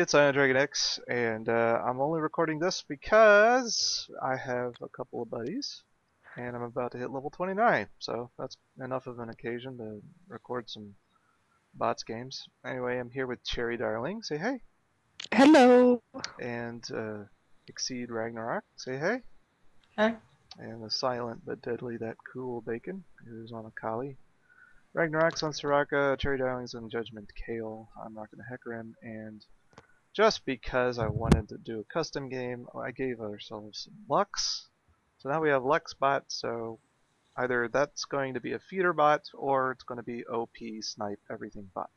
it's Ion DragonX, and uh, I'm only recording this because I have a couple of buddies, and I'm about to hit level 29, so that's enough of an occasion to record some bots games. Anyway, I'm here with Cherry Darling, say hey, Hello. and uh, Exceed Ragnarok, say hey, Hey. and the silent but deadly That Cool Bacon, who's on Akali. Ragnarok's on Soraka, Cherry Darling's on Judgment Kayle. I'm not going to Hecarim, and just because I wanted to do a custom game, I gave ourselves some Lux. So now we have Lux bot, so either that's going to be a feeder bot, or it's going to be OP snipe everything bot.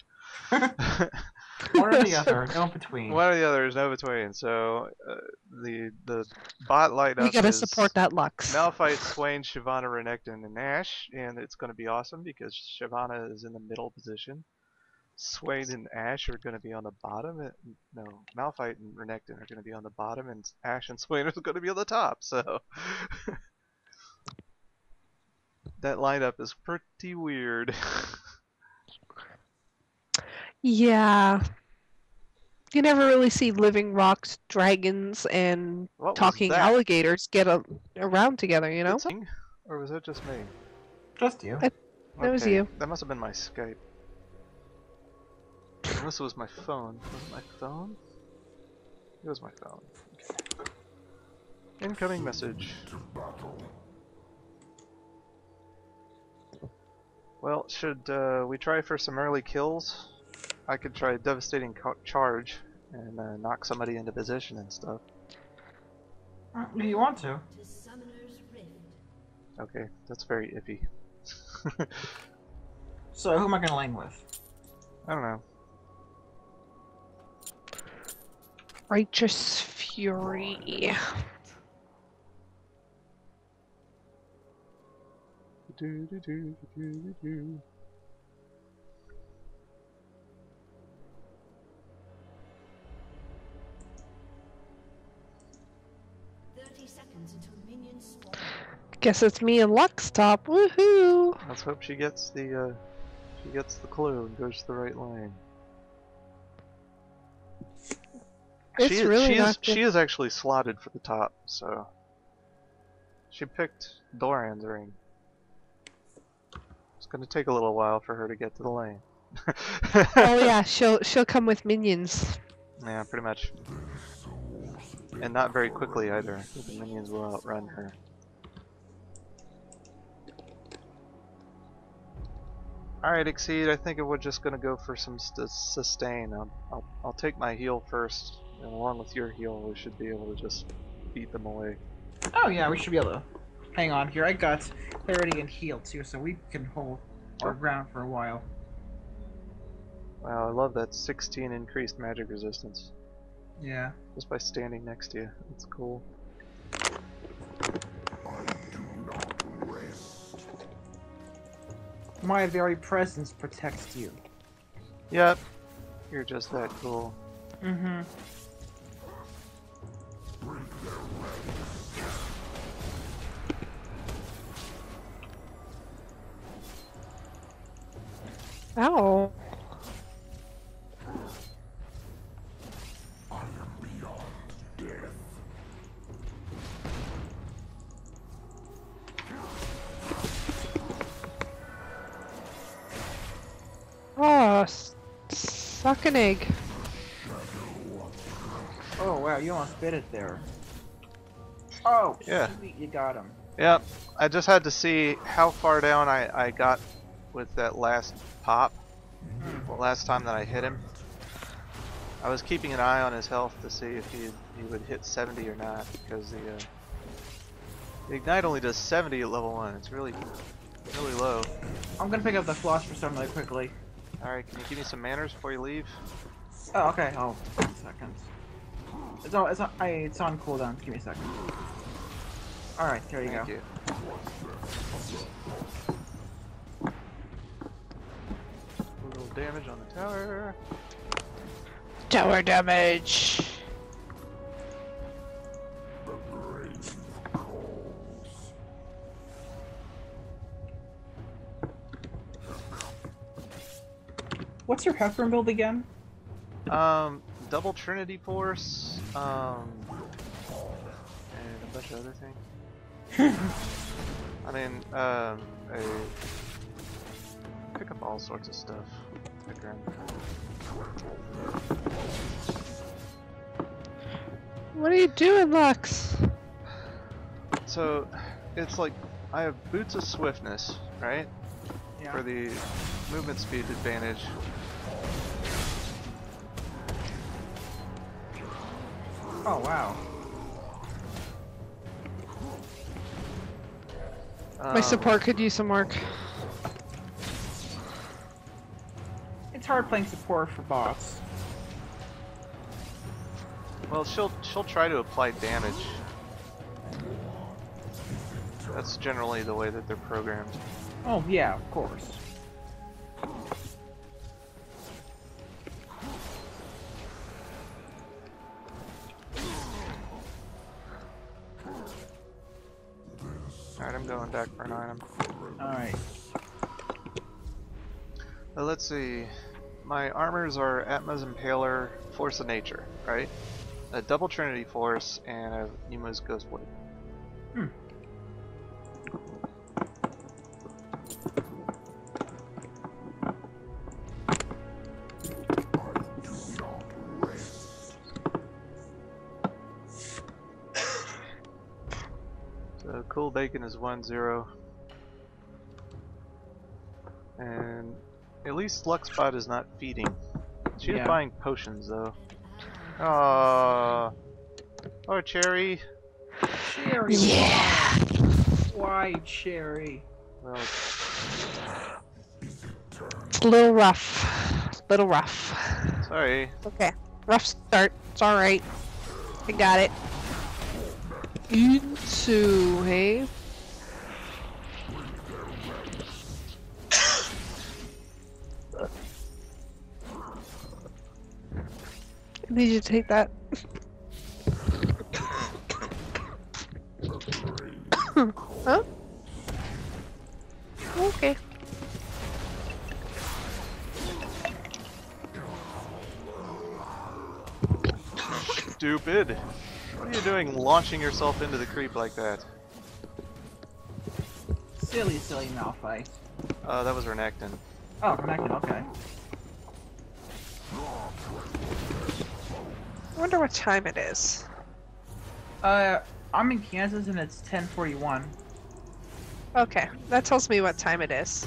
One or the other, no in between. One or the other is no between. So uh, the the bot light up we gotta is support that Lux. Malphite, Swain, Shyvana, Renekton, and Ashe, and it's going to be awesome because Shyvana is in the middle position. Swain and Ashe are going to be on the bottom. and- No, Malphite and Renekton are going to be on the bottom, and Ashe and Swain are going to be on the top. So that lineup is pretty weird. Yeah. You never really see living rocks, dragons, and What talking alligators get a, around together, you know? Or was that just me? Just you. That was Okay, you. That must have been my Skype. Unless it was my phone. Was it my phone? It was my phone. Okay. Incoming message. Well, should uh, we try for some early kills? I could try a devastating charge and uh, knock somebody into position and stuff. Do you want to. to Summoner's Rift. Okay, that's very iffy. So who am I gonna lane with? I don't know. Righteous Fury. Do, do, do, do, do, do. Thirty seconds until minions spawn. Guess it's me and Lux top. Woohoo! Let's hope she gets the uh, she gets the clue and goes to the right lane. It's she, really she is good. she is actually slotted for the top, so she picked Doran's ring. It's gonna take a little while for her to get to the lane. oh yeah, she'll she'll come with minions. Yeah, pretty much. And not very quickly either. The minions will outrun her. Alright, Exceed, I think we're just gonna go for some st sustain. I'll, I'll, I'll take my heal first, and along with your heal, we should be able to just beat them away. Oh yeah, we should be able to hang on here. I got clarity and heal too, so we can hold our ground for a while. Wow, I love that 16 increased magic resistance. Yeah. Just by standing next to you. That's cool. My very presence protects you. Yep. You're just that cool. Mm-hmm. Oh, Ow. Oh, s- suck an egg. Oh wow, you almost bit it there. Oh, Yeah. sweet, you got him. Yep. I just had to see how far down I, I got with that last pop. The last time that I hit him. I was keeping an eye on his health to see if he he would hit 70 or not because the uh, the ignite only does 70 at level one. It's really really low. I'm gonna pick up the philosopher's stone really quickly. All right, can you give me some manners before you leave? Oh, okay. Oh, one second. It's on. It's on. I, it's on cooldown. Give me a second. All right, there you Thank go. you. Little damage on the tower. Tower damage. What's your Hecarim build again? Um, double Trinity Force, um, and a bunch of other things. I mean, um, a pick up all sorts of stuff. Pick. What are you doing, Lux? So, it's like I have boots of swiftness, right, Yeah. for the movement speed advantage. Oh wow. My Um, support could use some work. Hard playing support for bots. Well, she'll she'll try to apply damage. That's generally the way that they're programmed. Oh yeah, of course. Alright, I'm going back for an item. Alright. Uh, let's see. My armors are Atma's Impaler, Force of Nature, right? A double Trinity Force, and a Youmuu's Ghost Blade. Hmm. So cool bacon is one zero. And at least Luxbot is not feeding. She's Yeah. buying potions though. Aww. Oh cherry. Cherry. Yeah. Why cherry? Well It's a little rough. Little rough. sorry. Okay. Rough start. It's alright. I got it. Into, hey? I need you to take that. huh? Okay. Stupid. What are you doing launching yourself into the creep like that? Silly, silly Malphite. Uh, that was Renekton. Oh, connected, okay. I wonder what time it is. Uh, I'm in Kansas and it's 1041. Okay, that tells me what time it is.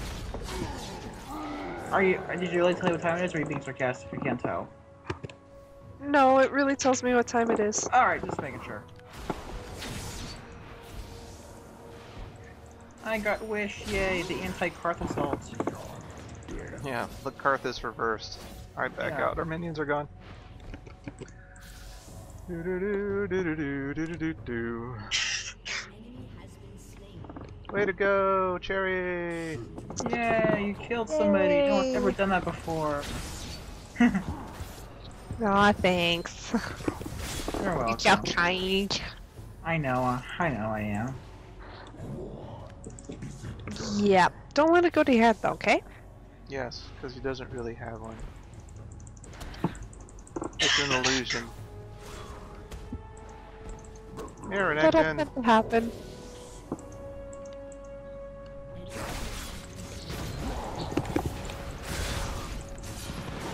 Are you, did you really tell me what time it is or are you being sarcastic if you can't tell? No, it really tells me what time it is. Alright, just making sure. I got Wish, yay, the anti-Karth assault. Yeah, the Karth is reversed. Alright, back Yeah. out. Our minions are gone. Do-do-do, do-do-do, do-do-do-do. Enemy has been slain. Way to go, Cherry! Yeah, you killed somebody. No one's ever done that before. Aw, thanks. You're welcome. You're so kind. I know, uh, I know I am. Yep. Don't let it go to your head, though, okay? Yes, because he doesn't really have one. It's an illusion. Here, That'll Renekton. tend to happen.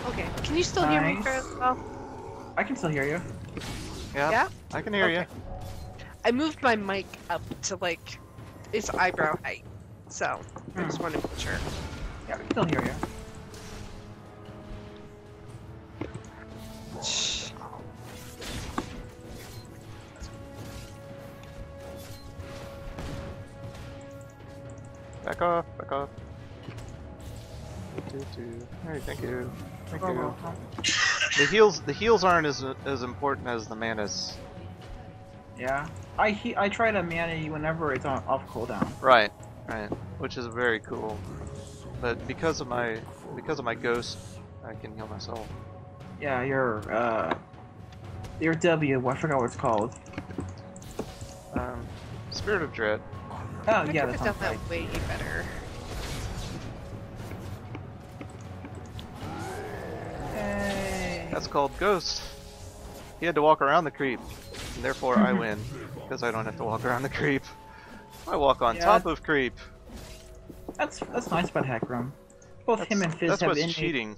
Okay, can you still hear me Nice. fairly well? I can still hear you. Yeah, Yeah? I can hear Okay. you. I moved my mic up to like its eyebrow height, so I Hmm. just want to make sure. Yeah, I can still hear you. Two. Alright, thank you. Thank You're you. welcome. The heals, the heals aren't as as important as the manas. Yeah. I he I try to mana whenever it's on off cooldown. Right, right. Which is very cool. But because of my because of my ghost, I can heal myself. Yeah, your uh your W, I forgot what it's called. Um, Spirit of Dread. Oh I yeah, could that's have done not that way better. Hey. That's called Ghost. He had to walk around the creep. And therefore, I win. Because I don't have to walk around the creep. I walk on Yeah. top of creep. That's that's nice about Hecarim. Both him and Fizz That's have what's innate. cheating.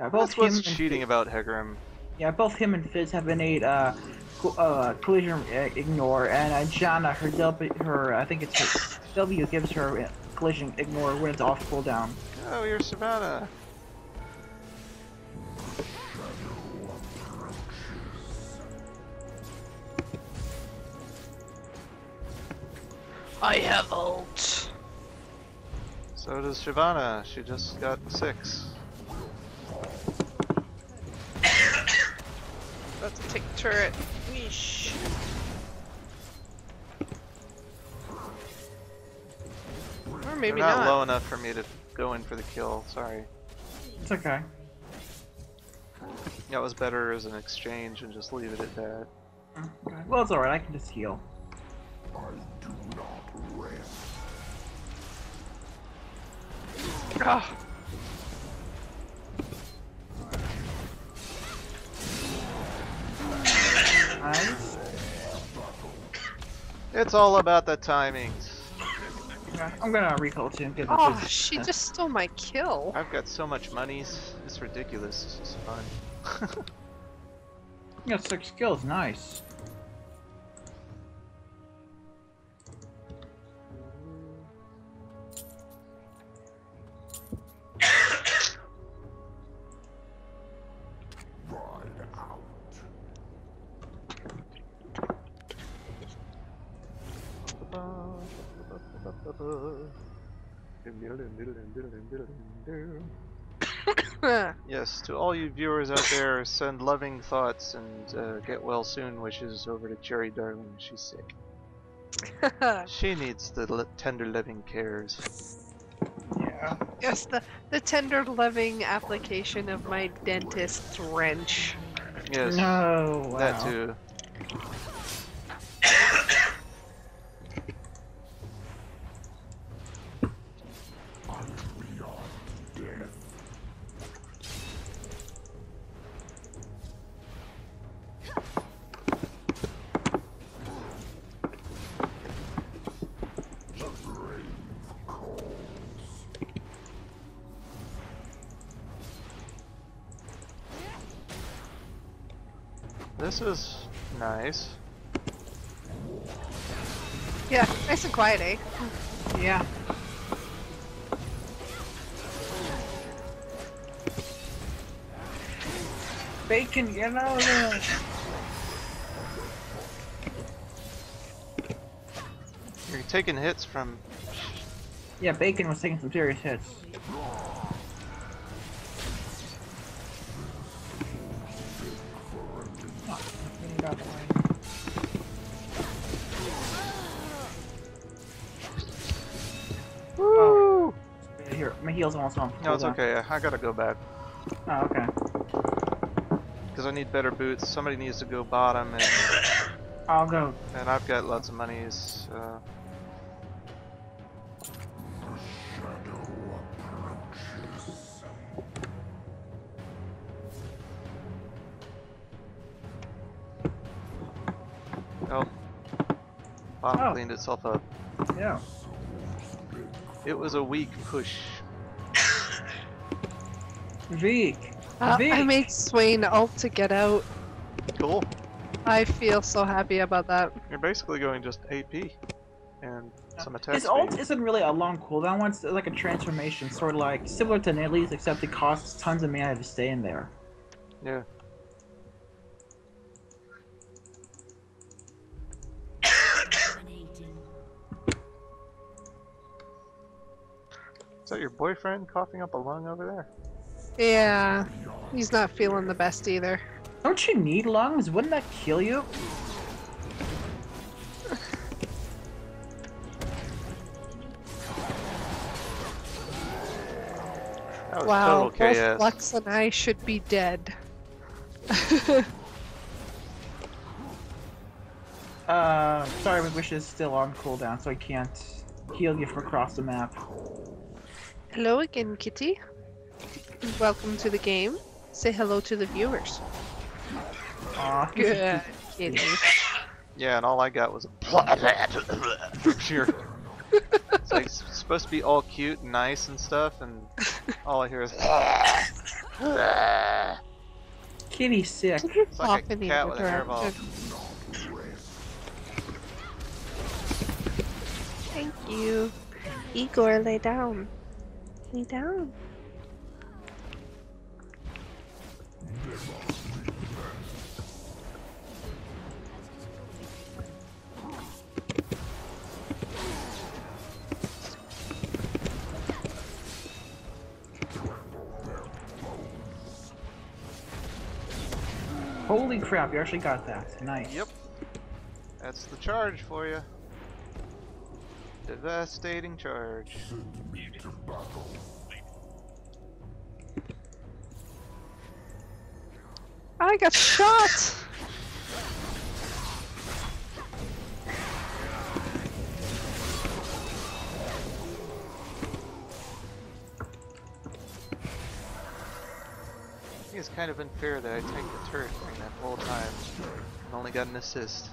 Yeah, both That's what's him and cheating about Hecarim. Yeah, both him and Fizz have innate uh, co- uh collision uh, ignore, and uh, Janna, her W, her I think it's her W gives her uh, collision ignore when it's off cooldown. Oh, you're Savannah. I have ult. So does Shyvana. She just got six. Let's take turret. Weesh. Or maybe They're not, not. low enough for me to go in for the kill. Sorry. It's okay. That was better as an exchange and just leave it at that. Okay. Well, it's alright. I can just heal. Ah, Nice. It's all about the timings. I'm gonna recall too. and Get the oh, Fizz. she just stole my kill. I've got so much monies. It's ridiculous. This is fun. You got six kills. Nice. To all you viewers out there, send loving thoughts and uh, get well soon wishes over to Cherry Darling. She's sick. She needs the li- tender loving cares. Yeah. yes, the, the tender loving application of my dentist's wrench. Yes, No. Wow. that too. This is nice. Yeah, nice and quiet, eh? Yeah. Bacon, get out of there. You're taking hits from. Yeah, Bacon was taking some serious hits. Heal's almost on. No, it's okay. I gotta go back Oh, okay. because I need better boots. Somebody needs to go bottom, and, I'll go. and I've got lots of monies. Uh, oh, bottom Oh. cleaned itself up. Yeah. It was a weak push. Veek. Uh, I made Swain ult to get out. Cool. I feel so happy about that. You're basically going just AP and some attack His speed. ult isn't really a long cooldown one, it's like a transformation, sort of like similar to Nidalee's, except it costs tons of mana to stay in there. Yeah. Is that your boyfriend coughing up a lung over there? Yeah, he's not feeling the best either. Don't you need lungs? Wouldn't that kill you? That wow, total both Lux and I should be dead. Uh, sorry, my wish is still on cooldown, so I can't heal you from across the map. hello again, Kitty. Welcome to the game. Say hello to the viewers. Aw. Good kitty. Yeah, and all I got was a from sheer. It's like it's supposed to be all cute and nice and stuff, and all I hear is. Kitty's sick. It's like a Off in the cat with a hairball. direction. Thank you. Igor, lay down. Lay down. Holy crap, you actually got that. Nice. Yep. That's the charge for you. Devastating charge. I got shot! I think it's kind of unfair that I tanked the turret during that whole time and only got an assist.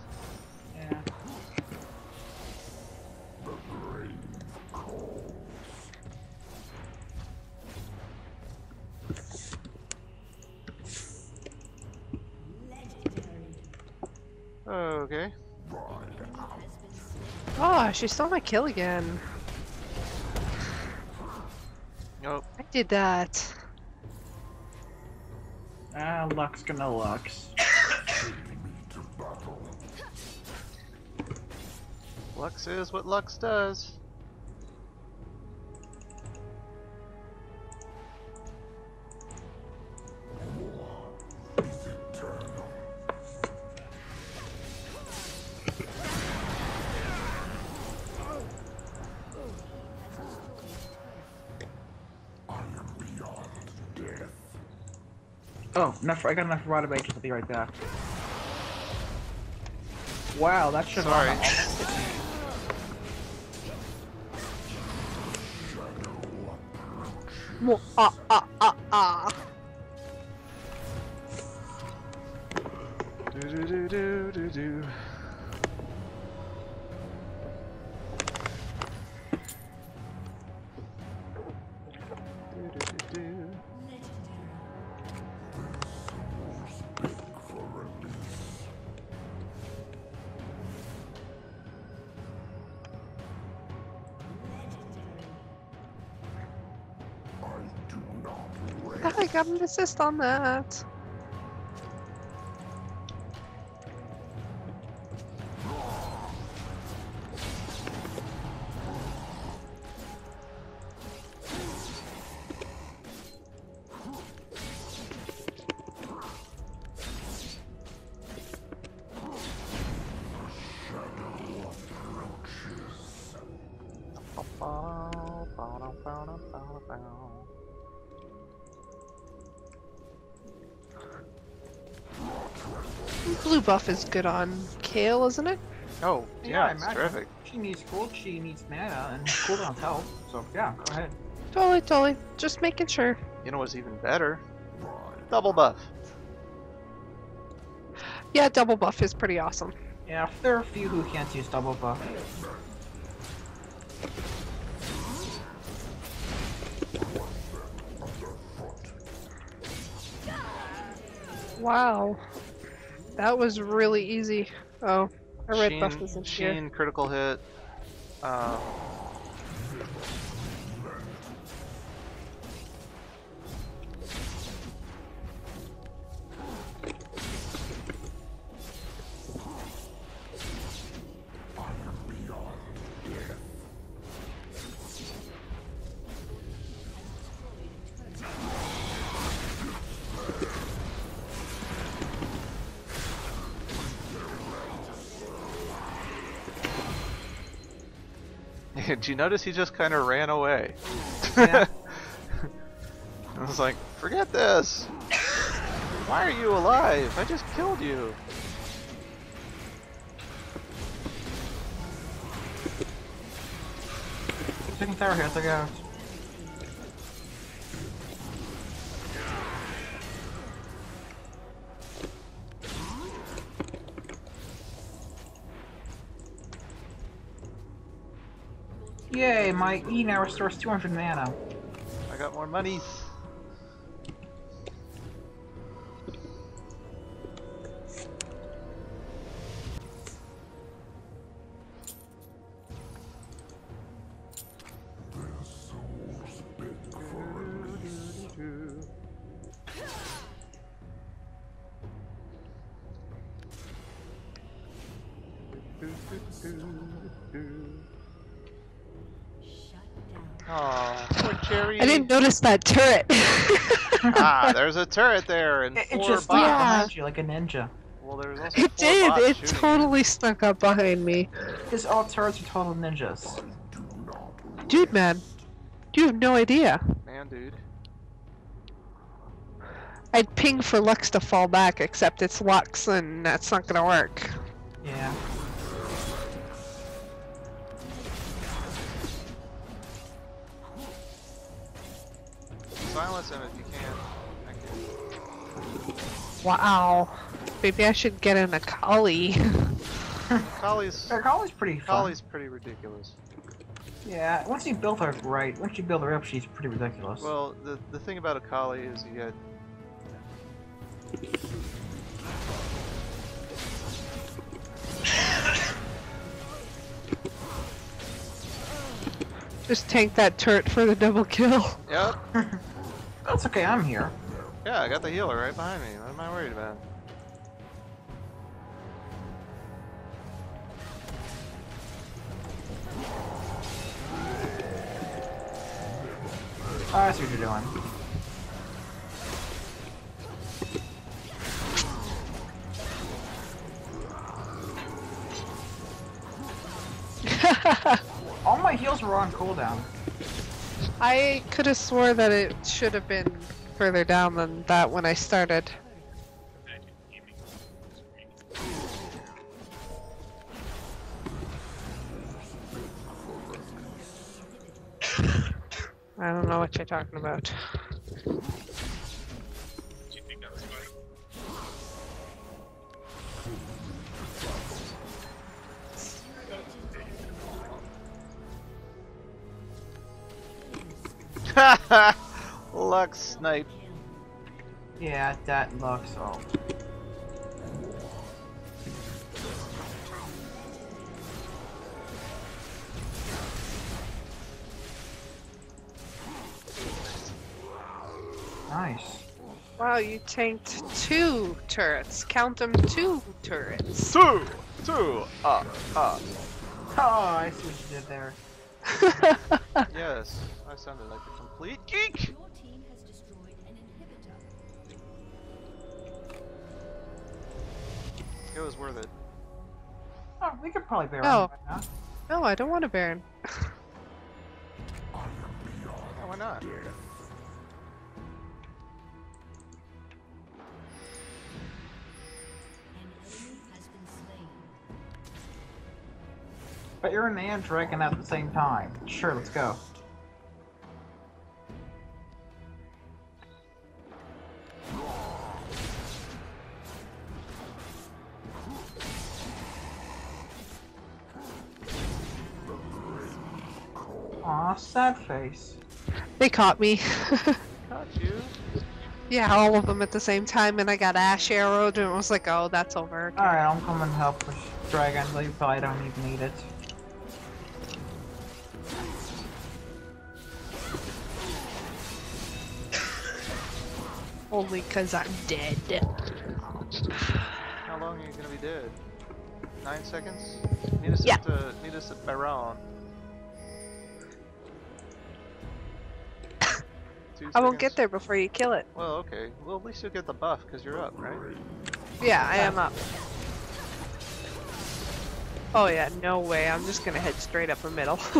She stole my kill again. Nope. I did that. Ah, Lux gonna Lux. Lux is what Lux does. Enough. I got enough rod bait to be right there. Wow, that should Sorry. Mo- ah, ah, ah. I got an assist on that. Buff is good on Kayle, isn't it? Oh, Yeah, yeah, it's terrific. She needs gold, she needs mana, and cooldown's help. So yeah, go ahead. Totally, totally. Just making sure. You know what's even better? Double buff. Yeah, double buff is pretty awesome. Yeah, there are a few who can't use double buff. Wow. That was really easy. Oh, red buff Sheen, isn't here. Sheen critical hit. Um, Did you notice he just kind of ran away? Yeah. I was like, forget this. Why are you alive? I just killed you. Taking tower hits, I guess. Yay, my E now restores 200 mana. I got more money. Aw, poor Cherry. I didn't notice that turret. ah, there's a turret there and It, it four just snuck bots. Yeah. behind you like a ninja. Well, there's also it four did. bots It shooting totally snuck up behind me. Because all turrets are total ninjas. Dude, man. You have no idea. Man, dude. I'd ping for Lux to fall back, except it's Lux and that's not gonna work. Silence him if you can. Thank you. Wow. Maybe I should get in a collie. Collie's Their collie's pretty fun. Collie's pretty ridiculous. Yeah, once you build her right, once you build her up, she's pretty ridiculous. Well, the the thing about a collie is you get Just tank that turret for the double kill. Yep. That's okay, I'm here. Yeah, I got the healer right behind me. What am I worried about? Oh, I see what you're doing. All my heals were on cooldown. I could have swore that it should have been further down than that when I started. I don't know what you're talking about. Lux snipe. Yeah, that looks all. Nice. Wow, you tanked two turrets. Count them two turrets. Two, two, ah, ah. Oh, I see what you did there. Yes, I sounded like a complete geek. Your team has destroyed an inhibitor. It was worth it. Oh, we could probably bear Oh. on right now. no, I don't want a Baron. Yeah, why not? But you're in an and dragon at the same time. Sure, let's go. Aw, sad face. They caught me. Got you. yeah, all of them at the same time, and I got ash arrowed, and it was like, oh, that's over. Alright, I'll come and help with dragon, but you probably don't even need it. Only because I'm dead. How long are you gonna be dead? Nine seconds? Need us Yeah. at uh, need us at Baron. I won't get there before you kill it. Well, okay. Well, at least you'll get the buff because you're up, right? Yeah, I am up. Oh yeah, no way. I'm just gonna head straight up the middle.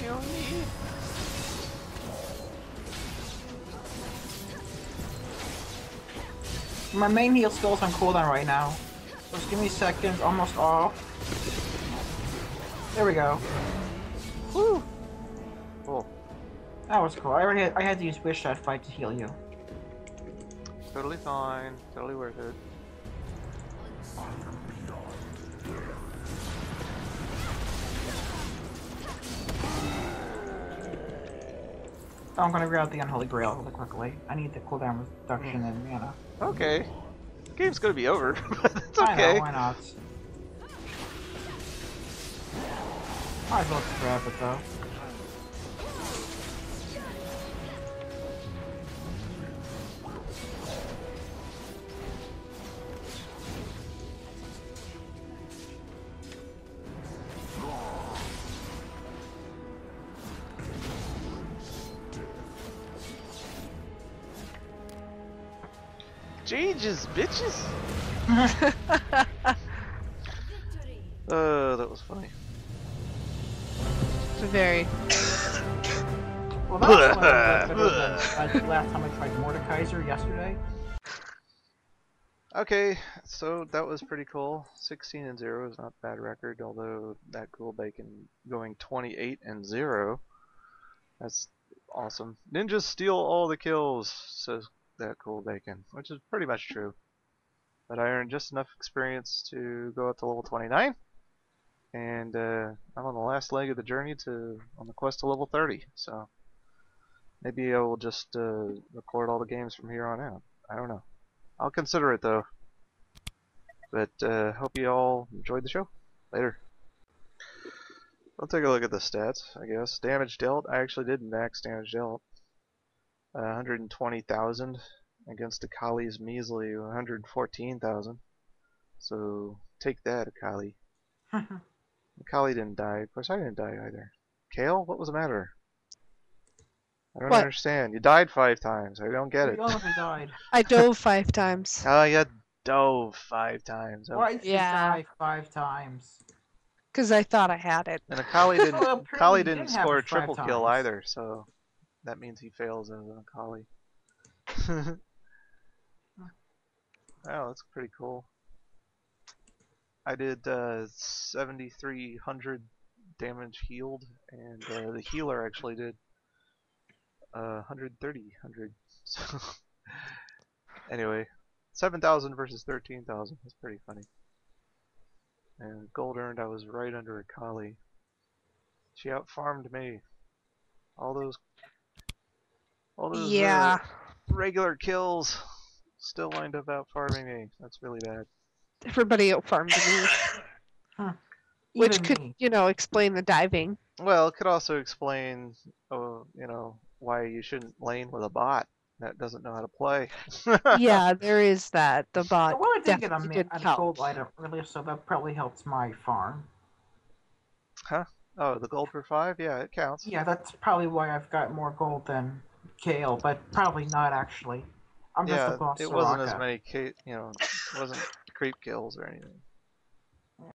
Kill me. My main heal skill's on cooldown right now. Just give me seconds, almost off. There we go. Woo! Cool. That was cool. I already had, I had to use Wish that fight to heal you. Totally fine. Totally worth it. I'm gonna grab the Unholy Grail really quickly. I need the cooldown reduction hmm. and mana. Okay. The game's gonna be over, but it's I know, okay. why not? Might as well just grab it though. Jesus, bitches! Victory. Oh, that was funny. Very. Well, that was one of the uh, last time I tried Mordekaiser yesterday. Okay, so that was pretty cool. 16 and 0 is not a bad record, although that cool bacon going 28 and 0. That's awesome. Ninjas steal all the kills, says that cool bacon, which is pretty much true. But I earned just enough experience to go up to level 29, and uh, I'm on the last leg of the journey to on the quest to level 30. So maybe I will just uh, record all the games from here on out. I don't know. I'll consider it though. But uh, hope you all enjoyed the show. Later. I'll take a look at the stats, I guess. Damage dealt. I actually did max damage dealt. Uh, 120,000 against Akali's measly 114,000. So take that, Akali. Akali didn't die. Of course, I didn't die either. Kayle, what was the matter? I don't What? understand. You died five times. I don't get it. We all have died. I dove five times. Oh, you dove five times. Oh, Why did you Yeah. die five times? Because I thought I had it. And Akali didn't. Well, Akali didn't didn't score a it five triple kill times. either, so that means he fails as a Akali. wow, that's pretty cool. I did uh, 7,300 damage healed, and uh, the healer actually did uh, 130, 100. So anyway, 7,000 versus 13,000. That's pretty funny. And gold earned, I was right under Akali. She outfarmed me. All those, all those uh, Yeah. regular kills still wind up out farming me. That's really bad. Everybody out farmed me. Huh. Which Even could, me. you know, explain the diving. Well, it could also explain, oh, you know, why you shouldn't lane with a bot that doesn't know how to play. yeah, there is that. The bot well, I did get a, definitely ma- did a help. gold item earlier, so that probably helps my farm. Huh? Oh, the gold for five? Yeah, it counts. Yeah, that's probably why I've got more gold than Kayle, but probably not actually. I'm just Yeah, a boss it wasn't as many, ca- you know, it wasn't creep kills or anything.